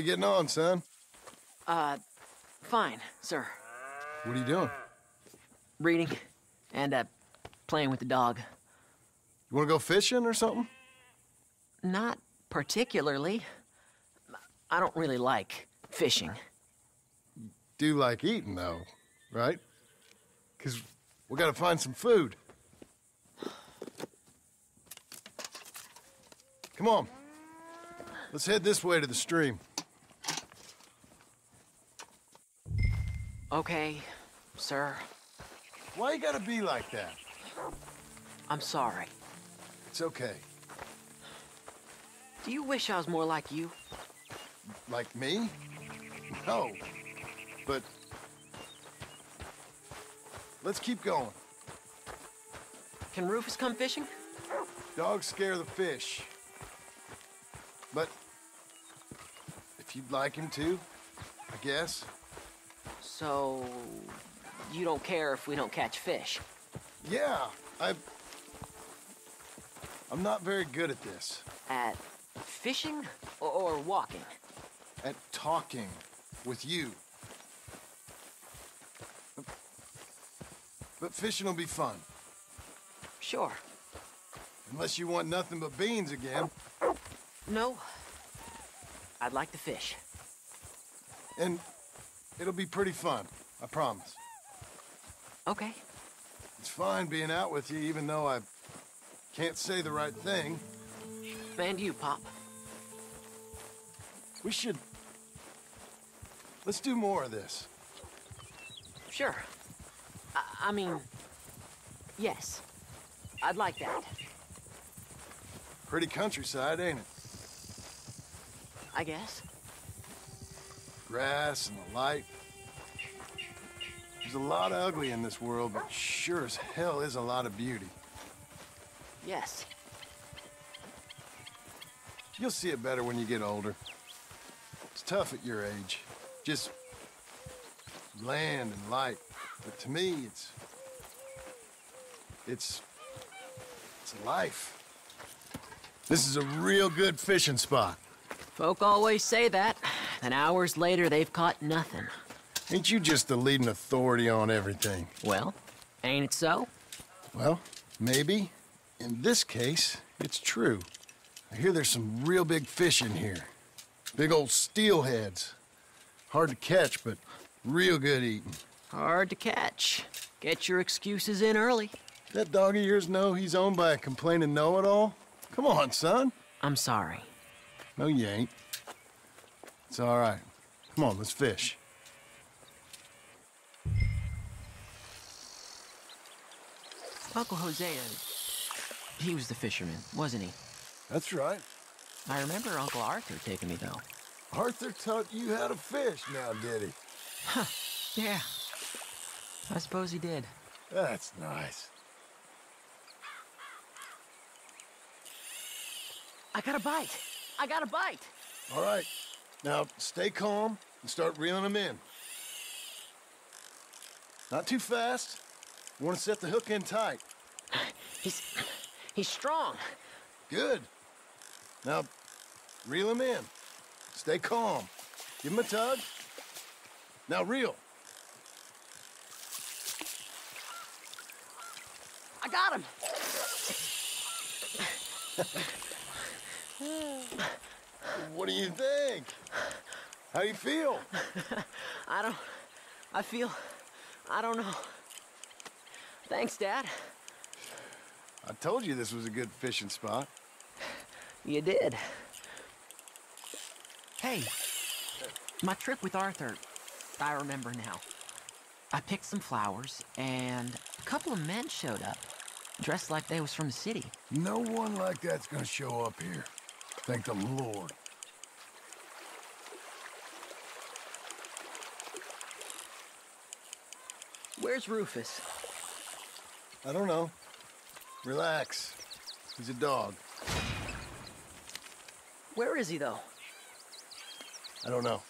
You getting on, son? Uh, fine, sir. What are you doing? Reading and, uh, playing with the dog. You want to go fishing or something? Not particularly. I don't really like fishing. Do like eating, though, right? Because we got to find some food. Come on. Let's head this way to the stream. Okay, sir. Why you gotta be like that? I'm sorry. It's okay. Do you wish I was more like you? Like me? No. But... Let's keep going. Can Rufus come fishing? Dogs scare the fish. But... If you'd like him to, I guess. So, you don't care if we don't catch fish? Yeah, I... I'm not very good at this. At fishing or, or walking? At talking with you. But fishing will be fun. Sure. Unless you want nothing but beans again. No. I'd like to fish. And it'll be pretty fun, I promise. Okay. It's fine being out with you, even though I can't say the right thing. And you, Pop. We should... Let's do more of this. Sure. I, I mean, yes. I'd like that. Pretty countryside, ain't it? I guess. Grass and the light. There's a lot of ugly in this world, but sure as hell is a lot of beauty. Yes. You'll see it better when you get older. It's tough at your age. Just land and light. But to me, it's... It's... It's life. This is a real good fishing spot. Folk always say that. Then hours later, they've caught nothing. Ain't you just the leading authority on everything? Well, ain't it so? Well, maybe. In this case, it's true. I hear there's some real big fish in here. Big old steelheads. Hard to catch, but real good eating. Hard to catch. Get your excuses in early. That dog of yours know he's owned by a complaining know-it-all? Come on, son. I'm sorry. No, you ain't. It's all right. Come on, let's fish. Uncle Hosea, uh, he was the fisherman, wasn't he? That's right. I remember Uncle Arthur taking me, though. Arthur taught you how to fish now, did he? Huh, yeah. I suppose he did. That's nice. I got a bite. I got a bite. All right. Now, stay calm and start reeling them in. Not too fast. You want to set the hook in tight. He's... he's strong. Good. Now, reel him in. Stay calm. Give him a tug. Now reel. I got him. What do you think? How do you feel? I don't... I feel... I don't know. Thanks, Dad. I told you this was a good fishing spot. You did. Hey, my trip with Arthur, I remember now. I picked some flowers, and a couple of men showed up, dressed like they was from the city. No one like that's gonna show up here. Thank the Lord. Where's Rufus? I don't know. Relax. He's a dog. Where is he, though? I don't know.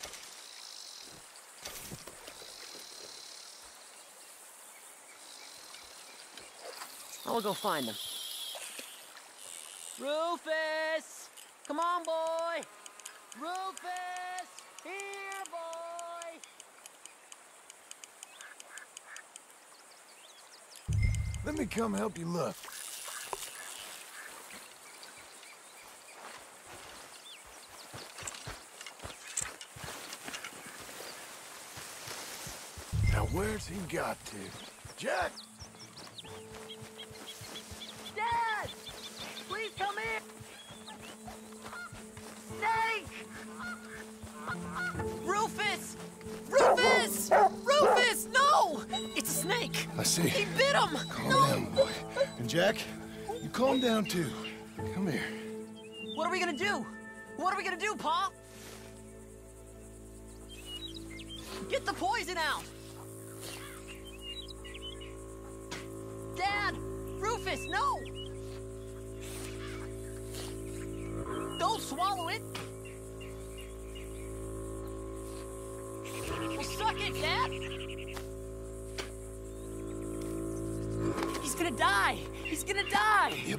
I'll go find him. Rufus! Come on, boy! Rufus! Here, boy! Let me come help you look. Now where's he got to? Jack! Dad! Please come in! Rufus! Rufus! Rufus! No! It's a snake! I see. He bit him! Calm no! down, boy. And Jack, you calm down too. Come here. What are we gonna do? What are we gonna do, Pa? Get the poison out!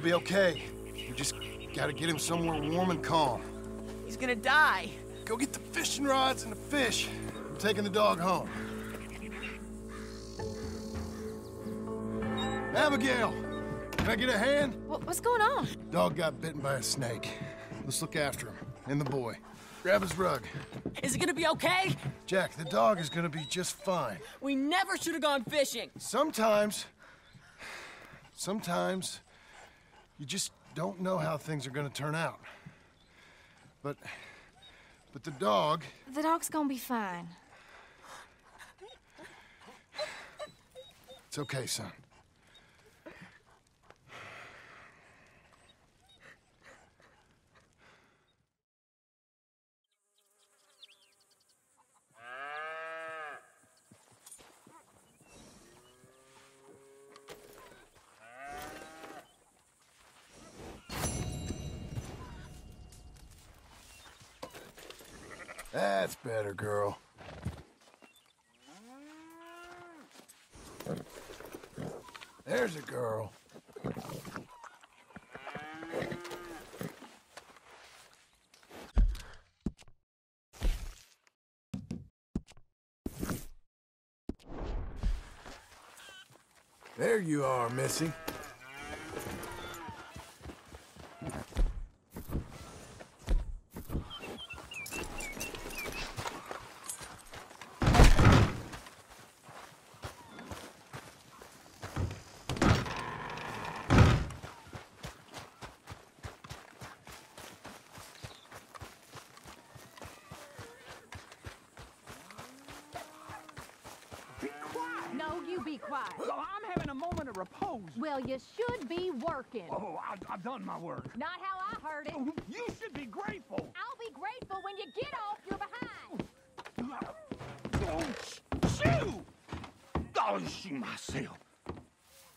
Be okay. We just gotta get him somewhere warm and calm. He's gonna die! Go get the fishing rods and the fish. I'm taking the dog home. Abigail, can I get a hand? What, what's going on? Dog got bitten by a snake. Let's look after him. And the boy. Grab his rug. Is it gonna be okay? Jack, the dog is gonna be just fine. We never should have gone fishing! Sometimes, sometimes, you just don't know how things are gonna turn out. But, but the dog, The dog's gonna be fine. it's okay, son. That's better, girl. There's a girl. There you are, Missy. Be quiet! No, you be quiet. Oh, I'm having a moment of repose. Well, you should be working. Oh, I, I've done my work. Not how I heard it. Oh, you should be grateful. I'll be grateful when you get off your behind. Oh, sh- shoo! Oh, shoot myself.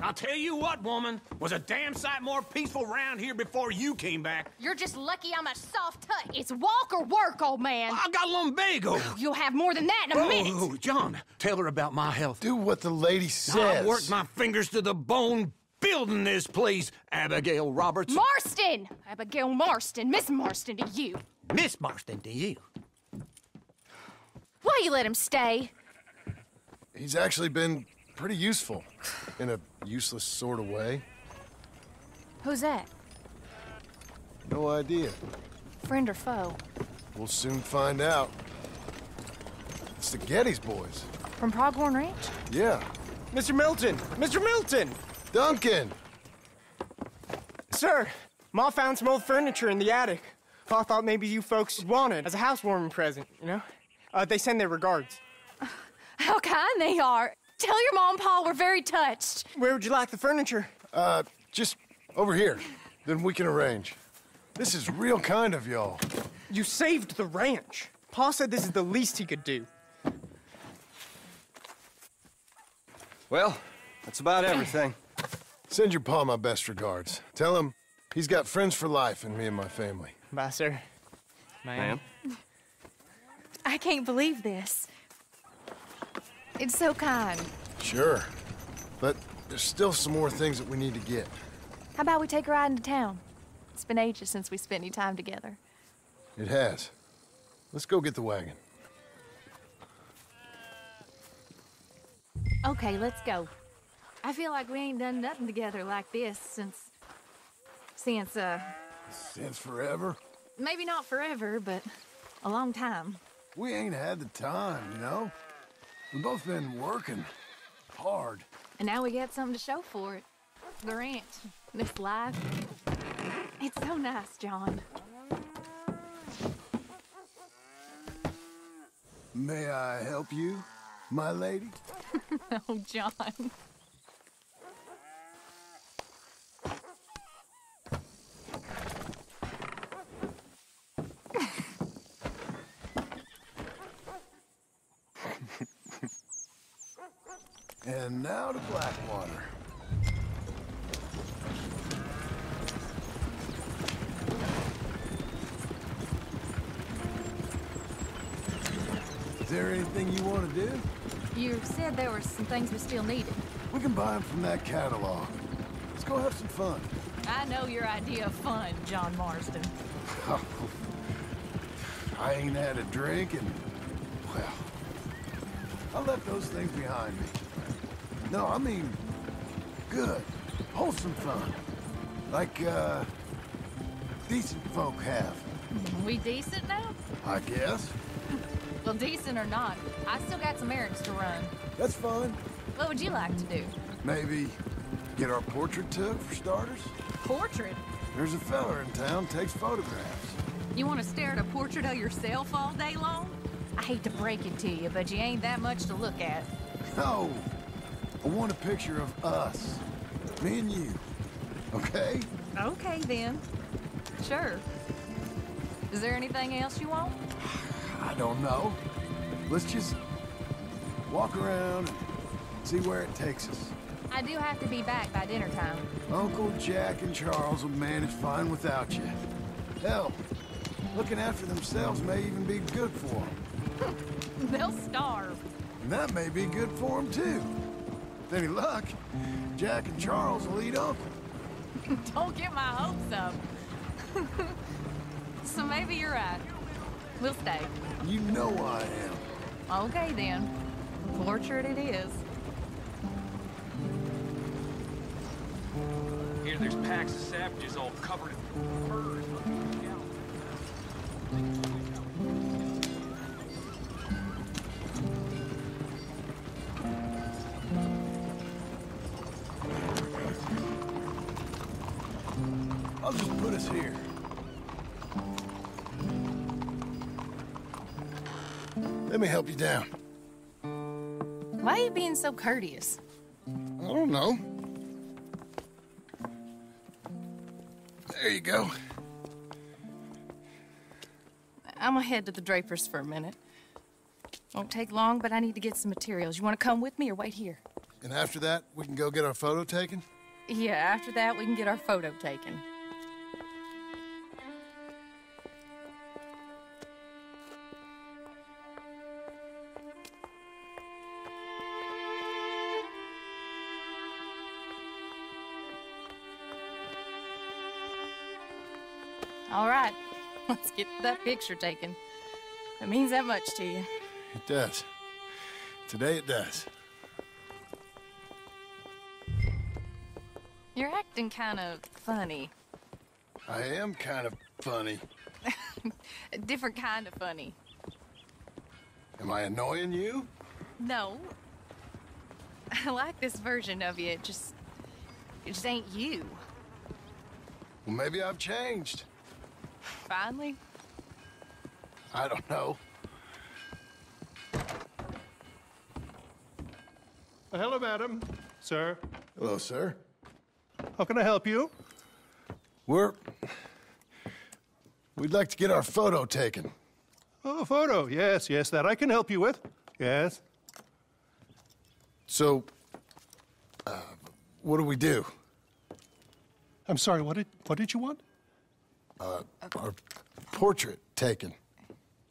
I'll tell you what, woman, was a damn sight more peaceful round here before you came back. You're just lucky I'm a soft touch. It's walk or work, old man. I got lumbago. Oh, you'll have more than that in a oh, minute. Oh, John, tell her about my health. Do what the lady says. I worked my fingers to the bone building this place, Abigail Roberts. Marston! Abigail Marston. Miss Marston to you. Miss Marston to you. Why you let him stay? He's actually been pretty useful in a useless sort of way. Who's that? No idea. Friend or foe? We'll soon find out. It's the Geddes boys. From Pronghorn Ranch? Yeah. Mr. Milton! Mr. Milton! Duncan! Sir, Ma found some old furniture in the attic. I thought maybe you folks would want it as a housewarming present, you know? Uh, they send their regards. How kind they are. Tell your mom and pa we're very touched. Where would you like the furniture? Uh, just over here. Then we can arrange. This is real kind of y'all. You saved the ranch. Pa said this is the least he could do. Well, that's about everything. Send your pa my best regards. Tell him he's got friends for life in me and my family. Bye, sir. Ma'am. I can't believe this. It's so kind. Sure. But there's still some more things that we need to get. How about we take a ride into town? It's been ages since we spent any time together. It has. Let's go get the wagon. Okay, let's go. I feel like we ain't done nothing together like this since. since, uh, Since forever. maybe not forever, but a long time. We ain't had the time, you know? We've both been working hard. And now we got something to show for it. The ranch, this life. It's so nice, John. May I help you, my lady? Oh, John. And now to Blackwater. Is there anything you want to do? You said there were some things we still needed. We can buy them from that catalog. Let's go have some fun. I know your idea of fun, John Marston. I ain't had a drink and, well, I left those things behind me. No, I mean, good, wholesome fun. Like, uh, decent folk have, We decent now? I guess. Well, decent or not, I still got some errands to run. That's fine. What would you like to do? Maybe get our portrait took, for starters? Portrait? There's a feller in town takes photographs. You want to stare at a portrait of yourself all day long? I hate to break it to you, but you ain't that much to look at. No, I want a picture of us, me and you, okay? Okay, then. Sure. Is there anything else you want? I don't know. Let's just walk around and see where it takes us. I do have to be back by dinner time. Uncle Jack and Charles will manage fine without you. Hell, looking after themselves may even be good for them. They'll starve. And that may be good for them, too. With any luck, Jack and Charles will eat Uncle. Don't get my hopes up. so maybe you're right. We'll stay. You know I am. Okay, then. Portrait it is. Here there's packs of savages all covered in furs. Help you down. Why are you being so courteous? I don't know. There you go. I'm gonna head to the Drapers for a minute. Won't take long, but I need to get some materials. You wanna come with me or wait here? And after that, we can go get our photo taken? Yeah, after that, we can get our photo taken. Let's get that picture taken. It means that much to you. It does. Today it does. You're acting kind of funny. I am kind of funny. A different kind of funny. Am I annoying you? No. I like this version of you. It just. It just ain't you. Well, maybe I've changed. Finally. I don't know. Uh, Hello, madam. Sir. Hello, sir. How can I help you? We're. We'd like to get our photo taken. Oh, a photo. Yes, yes, that I can help you with. Yes. So, uh, what do we do? I'm sorry, what did what did you want? Uh, our portrait taken.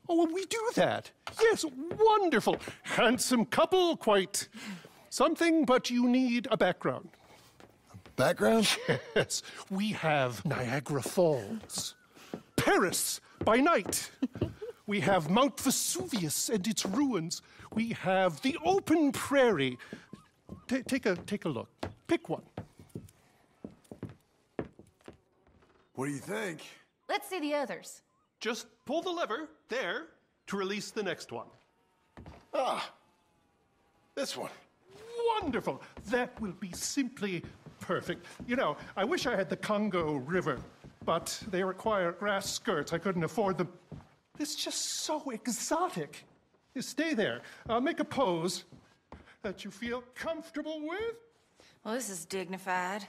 Oh, well, we do that. Yes, wonderful. Handsome couple, quite something, but you need a background. A Background? Yes, we have Niagara Falls, Paris by night. We have Mount Vesuvius and its ruins. We have the open prairie. ta take a take a look. Pick one. What do you think? Let's see the others. Just pull the lever there to release the next one. Ah, this one. Wonderful. That will be simply perfect. You know, I wish I had the Congo River, but they require grass skirts. I couldn't afford them. It's just so exotic. You stay there. Uh, make a pose that you feel comfortable with. Well, this is dignified.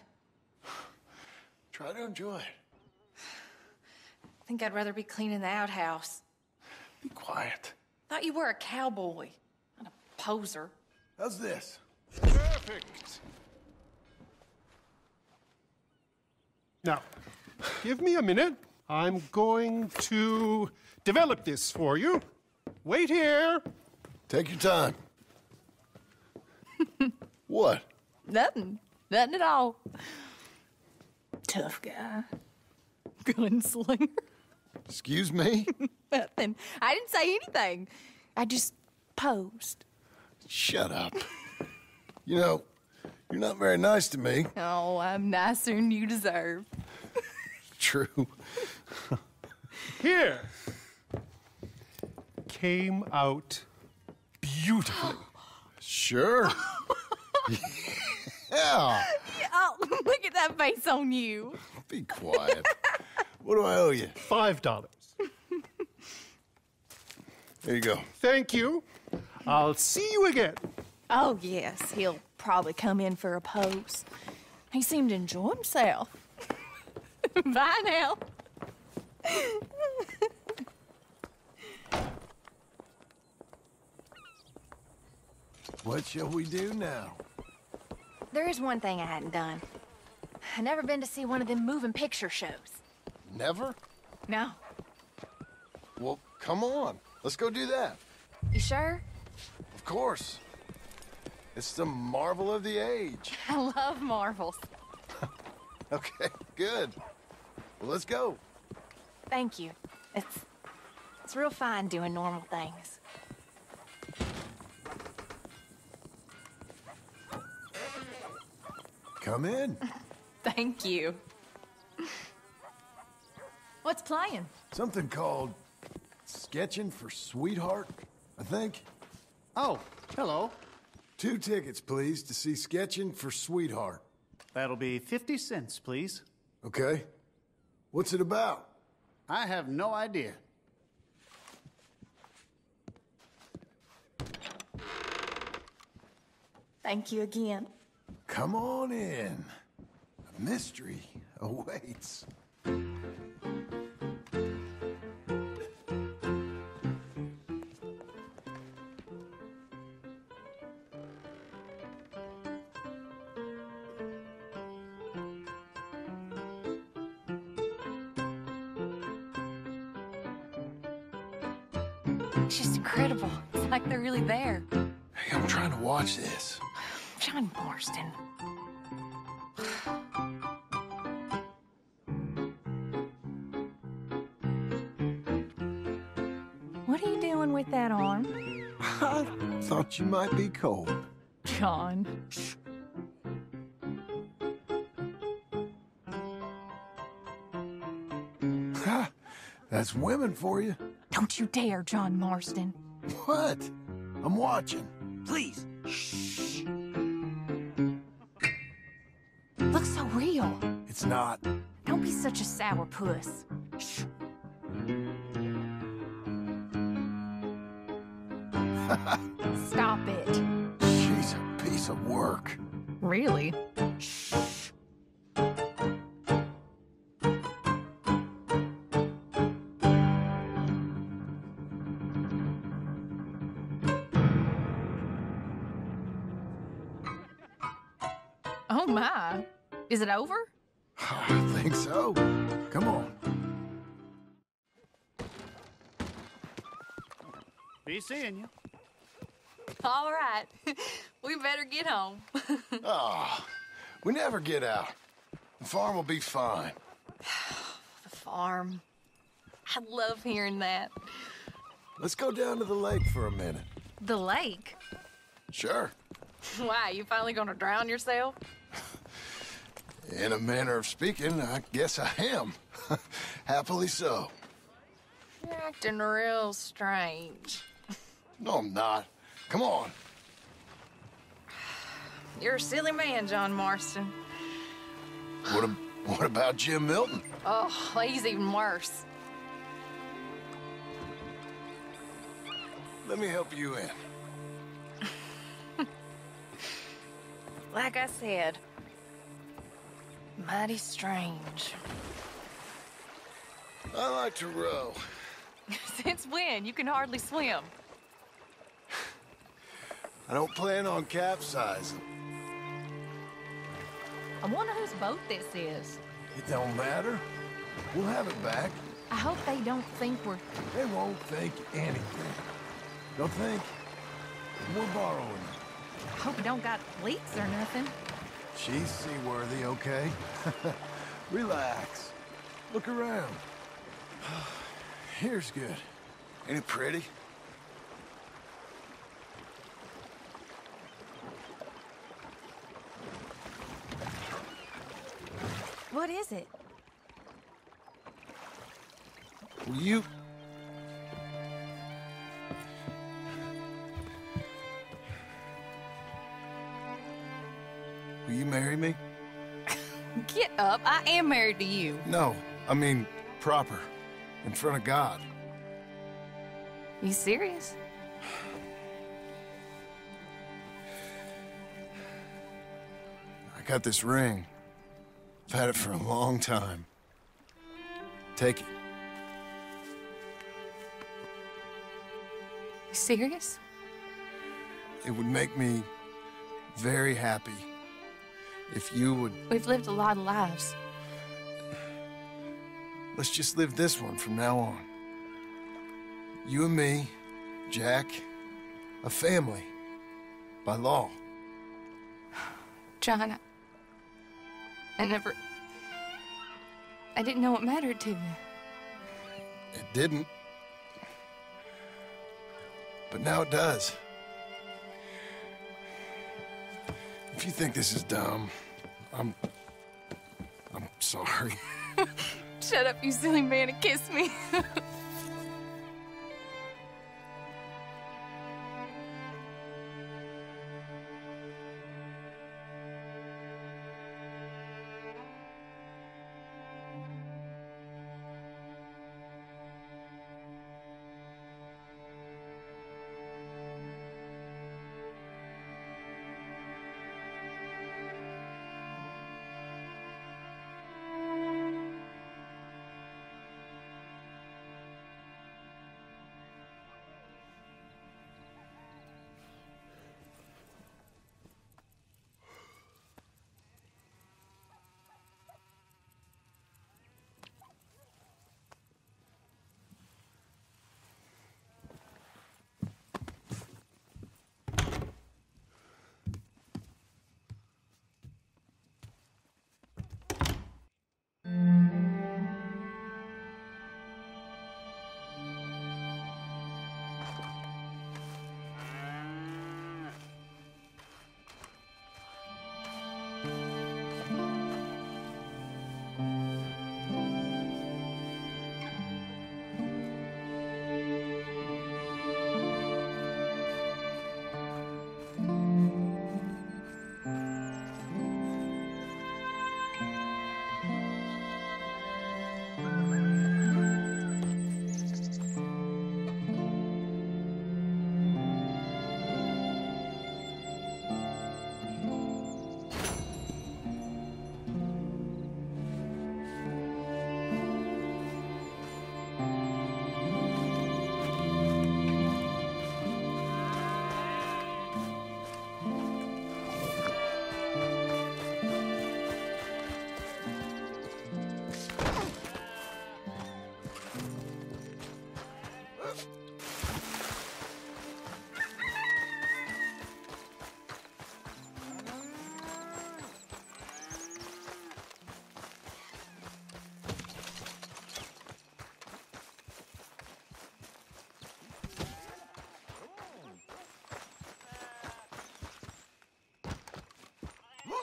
Try to enjoy it. I think I'd rather be cleaning the outhouse. Be quiet. Thought you were a cowboy, not a poser. How's this? Perfect. Now, give me a minute. I'm going to develop this for you. Wait here. Take your time. what? Nothing. Nothing at all. Tough guy. Gunslinger. Excuse me? Nothing. I didn't say anything. I just posed. Shut up. You know, you're not very nice to me. Oh, I'm nicer than you deserve. True. Here. Came out beautifully. Sure. yeah. Oh, look at that face on you. Be quiet. What do I owe you? Five dollars. There you go. Thank you. I'll see you again. Oh, yes, he'll probably come in for a pose. He seemed to enjoy himself. Bye now. What shall we do now? There is one thing I hadn't done. I've never been to see one of them moving picture shows. Never? No. Well, come on. Let's go do that. You sure? Of course. It's the marvel of the age. I love marvels. Okay, good. Well, let's go. Thank you. It's it's real fine doing normal things. Come in. Thank you. What's playing? Something called Sketching for Sweetheart, I think. Oh, hello. Two tickets, please, to see Sketching for Sweetheart. That'll be 50 cents, please. Okay. What's it about? I have no idea. Thank you again. Come on in. A mystery awaits. Really there. Hey, I'm trying to watch this. John Marston. What are you doing with that arm? I thought you might be cold. John. Ha! That's women for you. Don't you dare, John Marston. What? I'm watching. Please. Shh. Looks so real. It's not. Don't be such a sour puss. Shh. Oh my. Is it over? I think so. Come on. Be seeing you. All right. we better get home. Ah, we never get out. The farm will be fine. the farm. I love hearing that. Let's go down to the lake for a minute. The lake. Sure. Why, you finally gonna drown yourself? In a manner of speaking, I guess I am. Happily so. You're acting real strange. No, I'm not. Come on. You're a silly man, John Marston. What, ab- what about Jim Milton? Oh, he's even worse. Let me help you in. Like I said, mighty strange. I like to row. Since when? You can hardly swim. I don't plan on capsizing. I wonder whose boat this is. It don't matter. We'll have it back. I hope they don't think we're. They won't think anything. They'll think we're borrowing it. I hope we don't got leaks or nothing. She's seaworthy, okay? Relax. Look around. Here's good. Ain't it pretty? What is it? Will you... Will you marry me? Get up. I am married to you. No, I mean proper. In front of God. You serious? I got this ring. I've had it for a long time. Take it. You serious? It would make me very happy if you would. We've lived a lot of lives. Let's just live this one from now on. You and me, Jack, a family. By law. John, I, I never. I didn't know it mattered to you. It didn't. But now it does. If you think this is dumb, I'm. I'm sorry. Shut up, you silly man, and kiss me.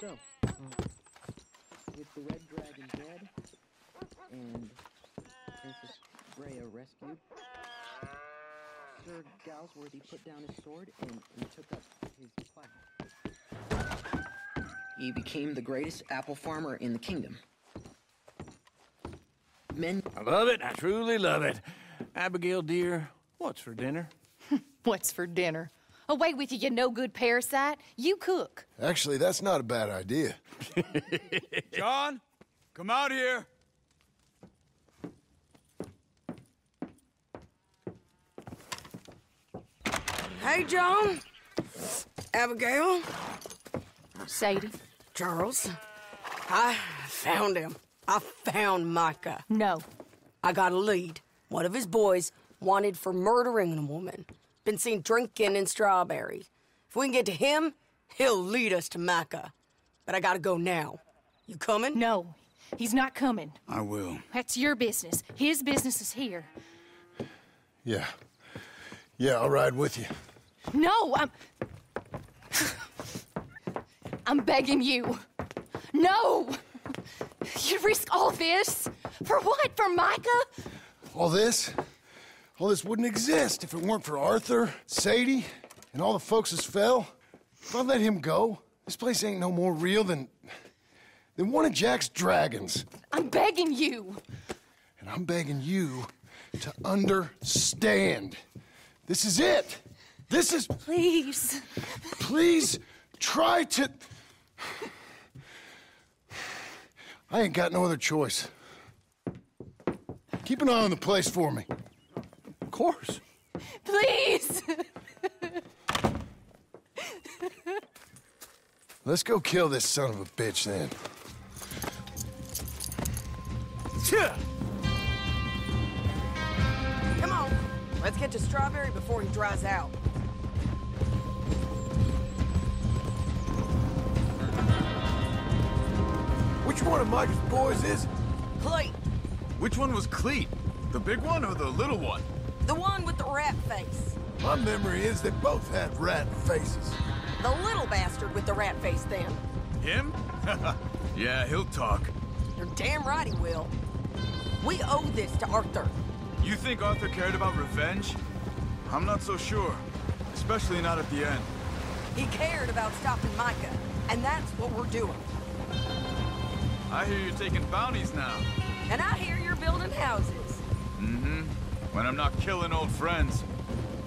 So, uh, with the red dragon dead and Princess Rhea rescued, Sir Galsworthy put down his sword and, and took up his plow. He became the greatest apple farmer in the kingdom. Men I love it. I truly love it. Abigail, dear, what's for dinner? What's for dinner? Away with you, you no good parasite. You cook. Actually, that's not a bad idea. John, come out here. Hey, John. Abigail. Sadie. Charles. I found him. I found Micah. No. I got a lead. One of his boys wanted for murdering a woman. Been seen drinking in Strawberry. If we can get to him, he'll lead us to Micah. But I gotta go now. You coming? No. He's not coming. I will. That's your business. His business is here. Yeah. Yeah, I'll ride with you. No, I'm. I'm begging you. No! You risk all this? For what? For Micah? All this? All this wouldn't exist if it weren't for Arthur, Sadie, and all the folks as fell. If I let him go, this place ain't no more real than. than one of Jack's dragons. I'm begging you. And I'm begging you to understand. This is it. This is. Please. Please try to. I ain't got no other choice. Keep an eye on the place for me. Of course. Please. Let's go kill this son of a bitch then. Come on. Let's get to Strawberry before he dries out. Which one of Micah's boys is it? Cleet, Which one was Cleet? The big one or the little one? The one with the rat face. My memory is they both had rat faces. The little bastard with the rat face then. Him? yeah, he'll talk. You're damn right he will. We owe this to Arthur. You think Arthur cared about revenge? I'm not so sure. Especially not at the end. He cared about stopping Micah, and that's what we're doing. I hear you're taking bounties now. And I hear you're building houses. Mm-hmm. When I'm not killing old friends.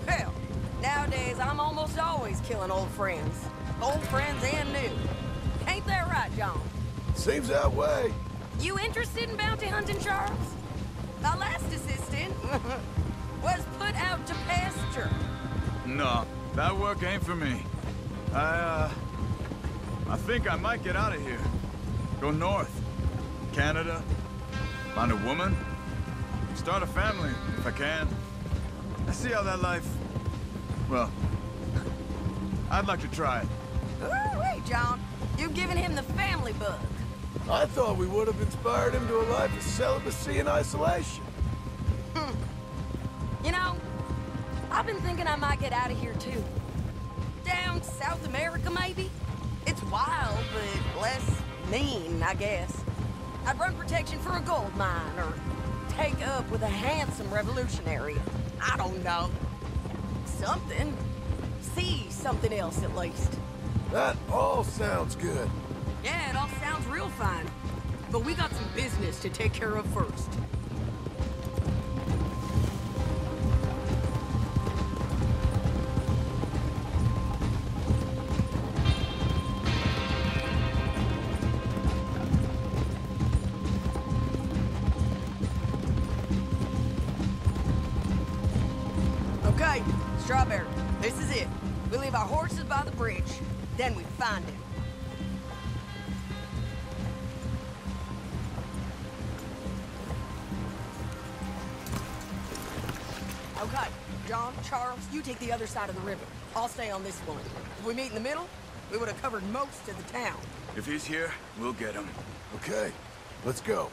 Hell, nowadays I'm almost always killing old friends. Old friends and new. Ain't that right, John? Seems that way. You interested in bounty hunting, Charles? My last assistant was put out to pasture. No, that work ain't for me. I, uh... I think I might get out of here. Go north. Canada. Find a woman. Start a family, if I can. I see how that life... Well... I'd like to try it. Ooh, wait, John. You've given him the family bug. I thought we would have inspired him to a life of celibacy and isolation. Hmm. You know, I've been thinking I might get out of here too. Down South America, maybe? It's wild, but less mean, I guess. I'd run protection for a gold mine, or take up with a handsome revolutionary. I don't know. Something. See something else, at least. That all sounds good. Yeah, it all sounds real fine. But we got some business to take care of first. Take the other side of the river. I'll stay on this one. If we meet in the middle, we would have covered most of the town. If he's here, we'll get him. Okay, let's go.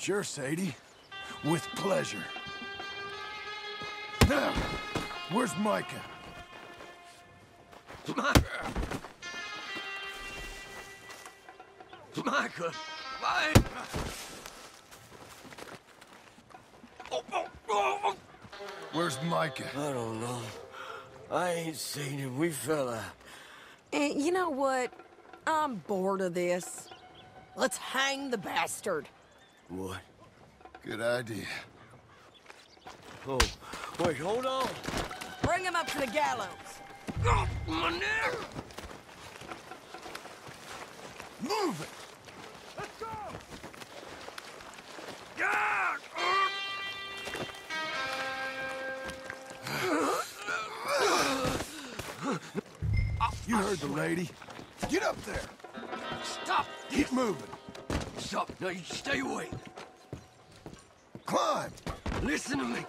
Sure, Sadie. With pleasure. Now, where's Micah? Micah. Micah. Why? Oh, oh, oh. Where's Micah? I don't know. I ain't seen him. We fell out. Eh, you know what? I'm bored of this. Let's hang the bastard. What? Good idea. Oh, wait, hold on. Bring him up to the gallows. Oh, my neck! Move it! Let's go! God! You heard the lady. Get up there. Stop! Keep moving. Stop! No, you stay away. Climb. Listen to me.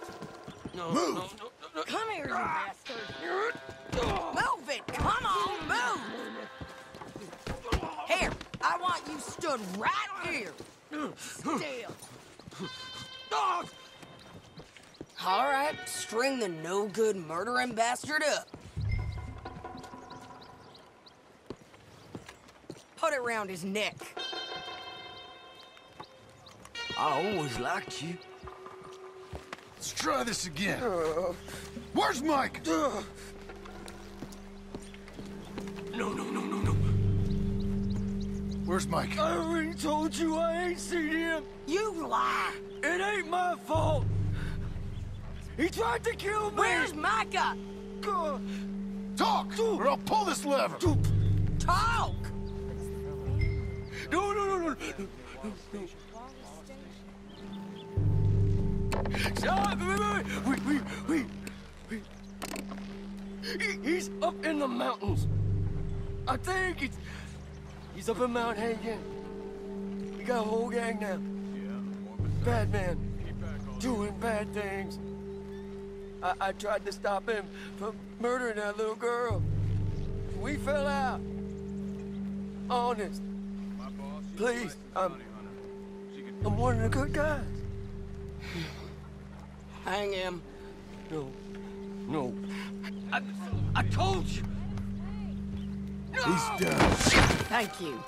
No, Move. no, no, no, no. Come here, you ah! bastard. Move it! Come on, move! Here, I want you stood right here. Still. Dog! All right, string the no-good murdering bastard up. Put it around his neck. I always liked you. Let's try this again. Uh, Where's Micah? Uh. No, no, no, no, no. Where's Micah? I already told you I ain't seen him. You lie! It ain't my fault. He tried to kill me. Where's Micah? God. Talk, or I'll pull this lever. Talk! No, no, no, no, no, no. Stop! Wait, wait, wait, wait, wait, wait. He, he's up in the mountains. I think he's he's up in Mount Hagen. We got a whole gang now. Bad man, doing bad things. I, I tried to stop him from murdering that little girl. We fell out. Honest. Please, I'm I'm one of the good guys. Hang him. No. No. I, I told you. He's done. Thank you.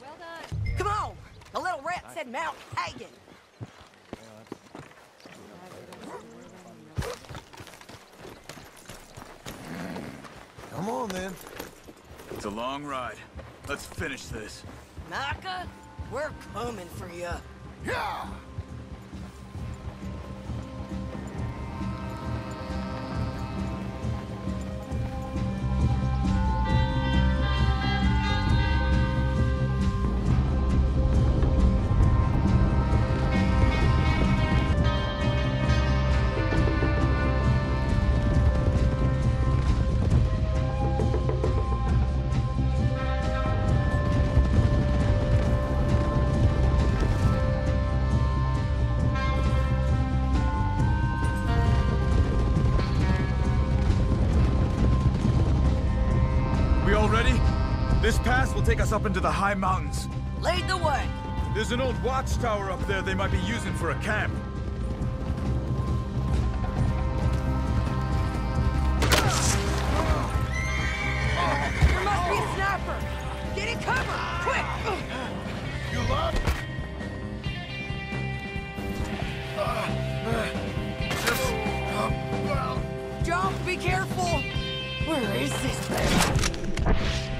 Well done. Come on! The little rat said Mount Hagen. Come on, then. It's a long ride. Let's finish this. Micah, we're coming for you. Yeah! Take us up into the high mountains. Lead the way. There's an old watchtower up there they might be using for a camp. There must be a sniper. Get in cover, quick! You love? John, be careful. Where is this thing?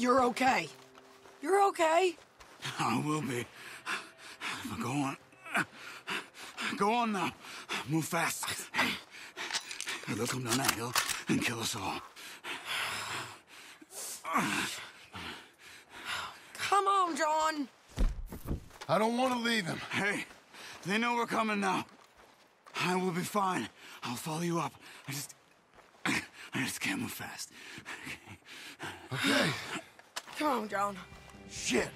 You're okay. You're okay. I will be. Go on. Go on now. Move fast. They'll come down that hill and kill us all. Come on, John. I don't want to leave him. Hey, they know we're coming now. I will be fine. I'll follow you up. I just. I just can't move fast. Okay. Come on, John. Shit.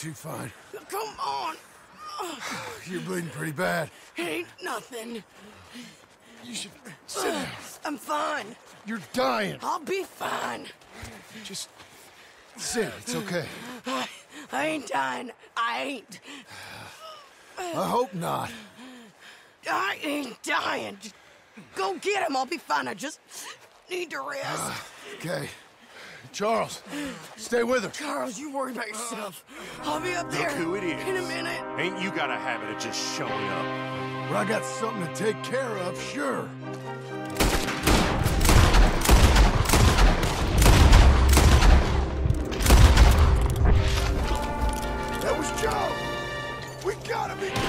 Too fine. Come on. You're bleeding pretty bad. Ain't nothing. You should sit down. Uh, I'm fine. You're dying. I'll be fine. Just sit. It's okay. I, I ain't dying. I ain't. I hope not. I ain't dying. Go get him. I'll be fine. I just need to rest. Uh, okay. Charles, stay with her. Charles, you worry about yourself. Uh, I'll be up there Look who it is. in a minute. Ain't you got a habit of just showing up? When I got something to take care of, sure. That was Joe! We gotta be...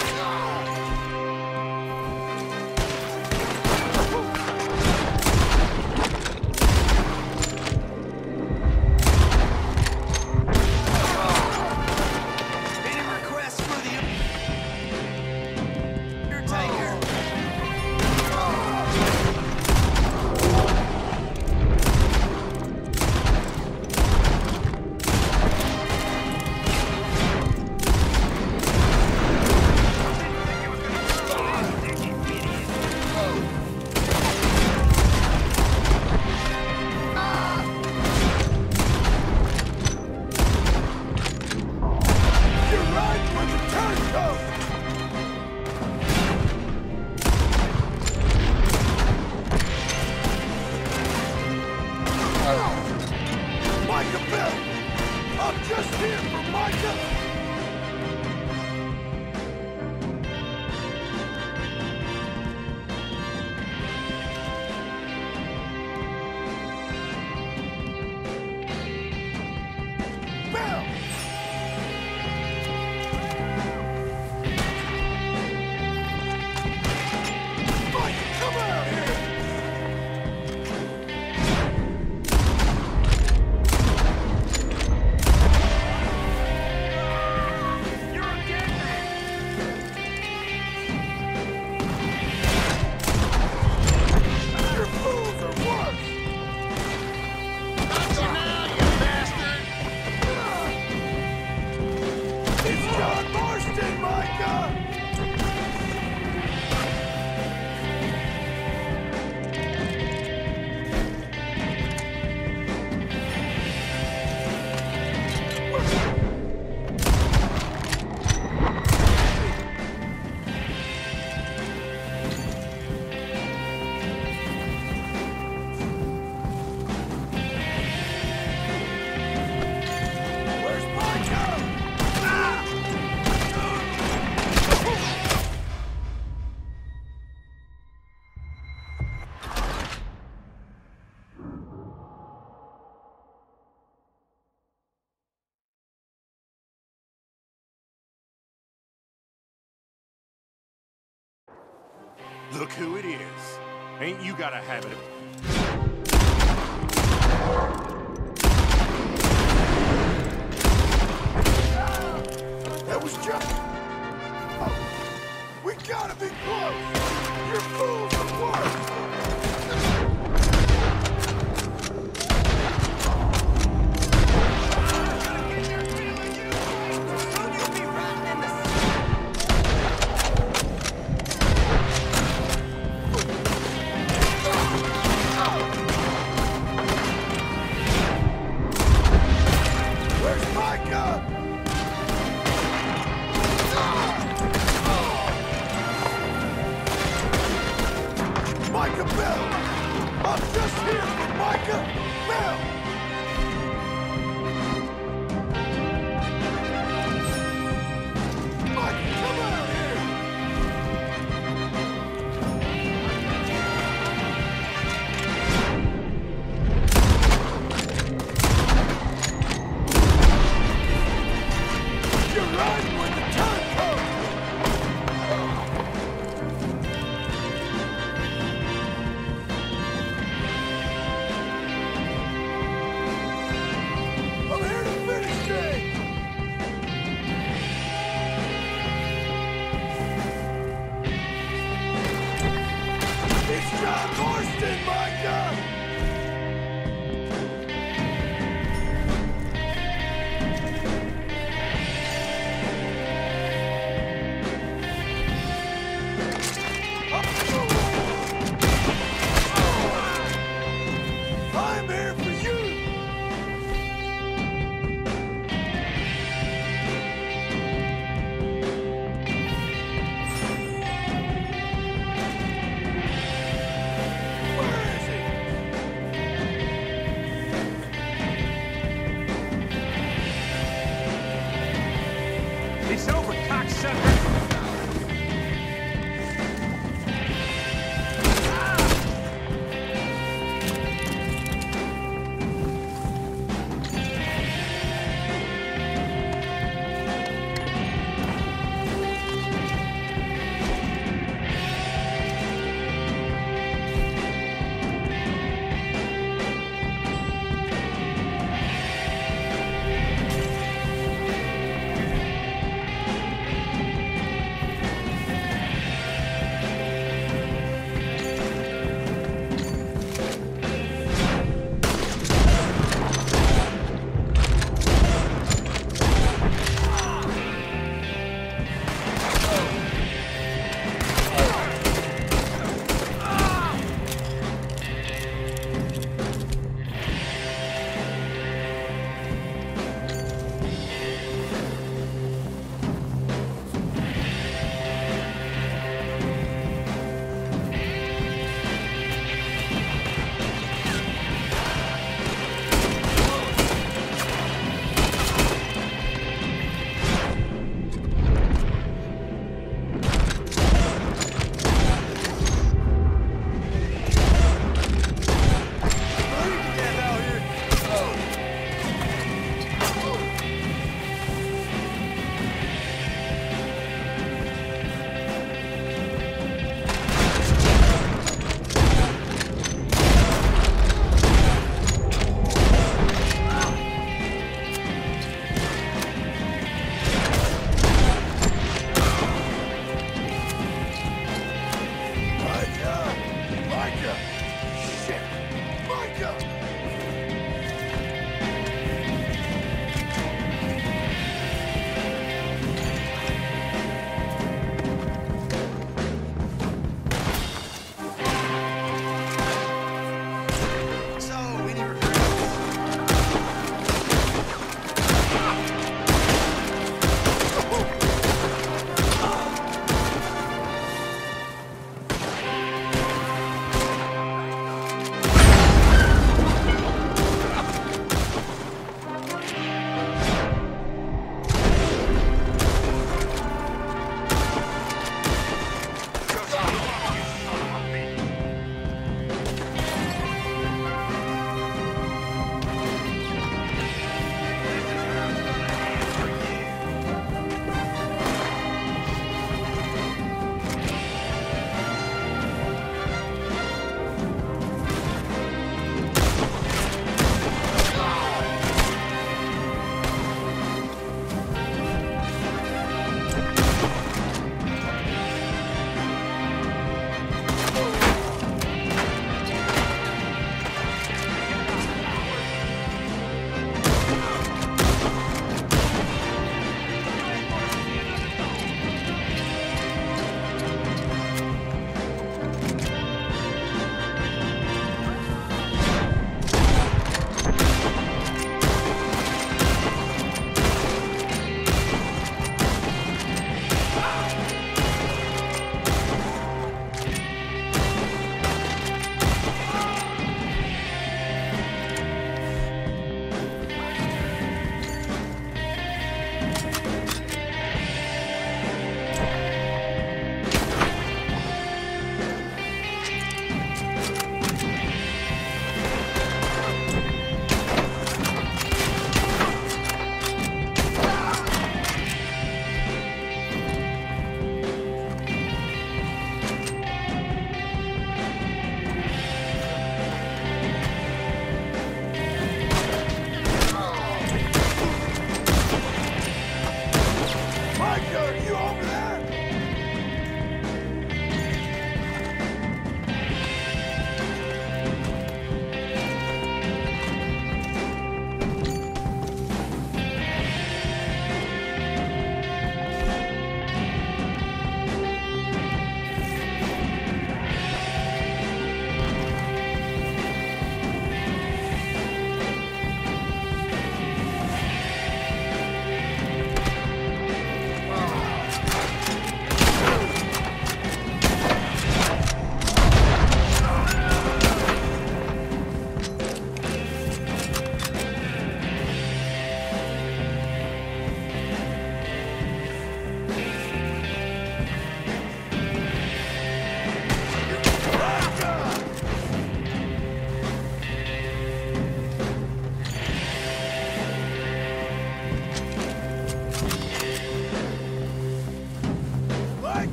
got a habit of... you.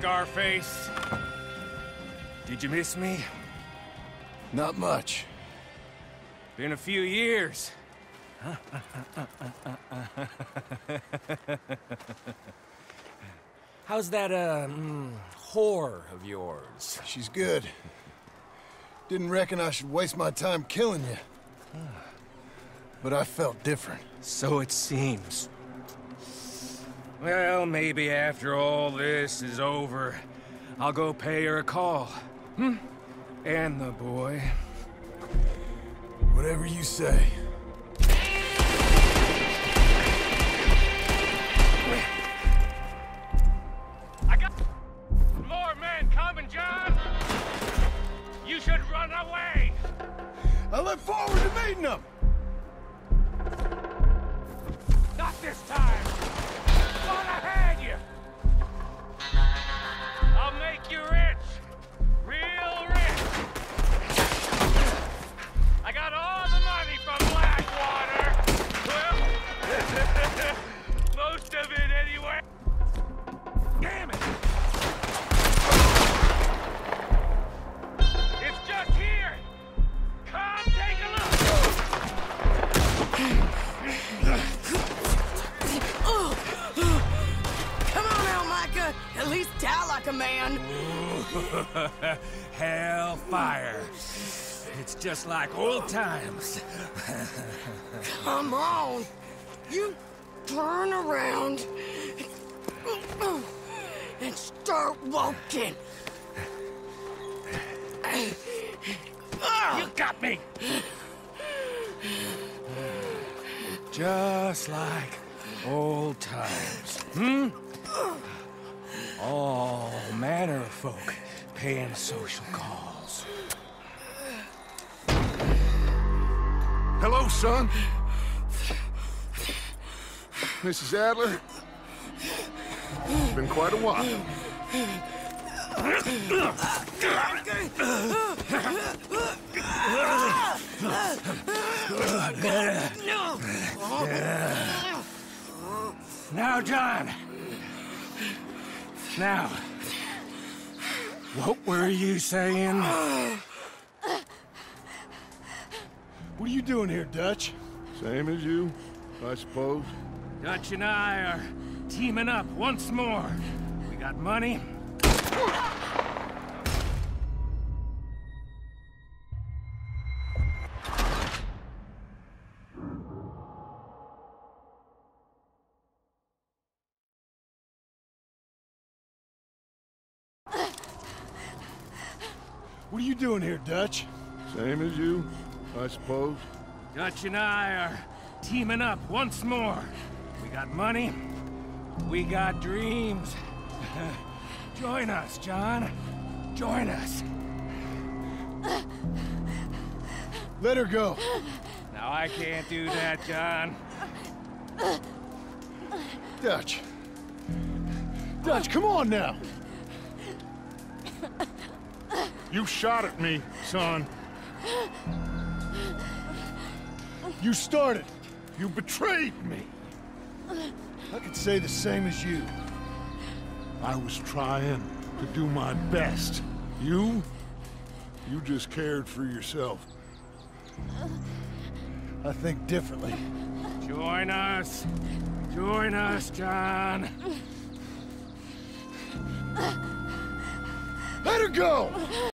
Scarface. Did you miss me? Not much. Been a few years. How's that, uh, mm, whore of yours? She's good. Didn't reckon I should waste my time killing you. But I felt different. So it seems. Well, maybe after all this is over, I'll go pay her a call. Hmm? And the boy. Whatever you say. Son. Mrs. Adler. It's been quite a while. Now, John. Now. What were you saying? What are you doing here, Dutch? Same as you, I suppose. Dutch and I are teaming up once more. We got money. What are you doing here, Dutch? Same as you, I suppose. Dutch and I are teaming up once more. We got money. We got dreams. Join us, John. Join us. Let her go. Now, I can't do that, John. Dutch. Dutch, come on now. You shot at me, son. You started. You betrayed me. I could say the same as you. I was trying to do my best. You? You just cared for yourself. I think differently. Join us. Join us, John. Let her go!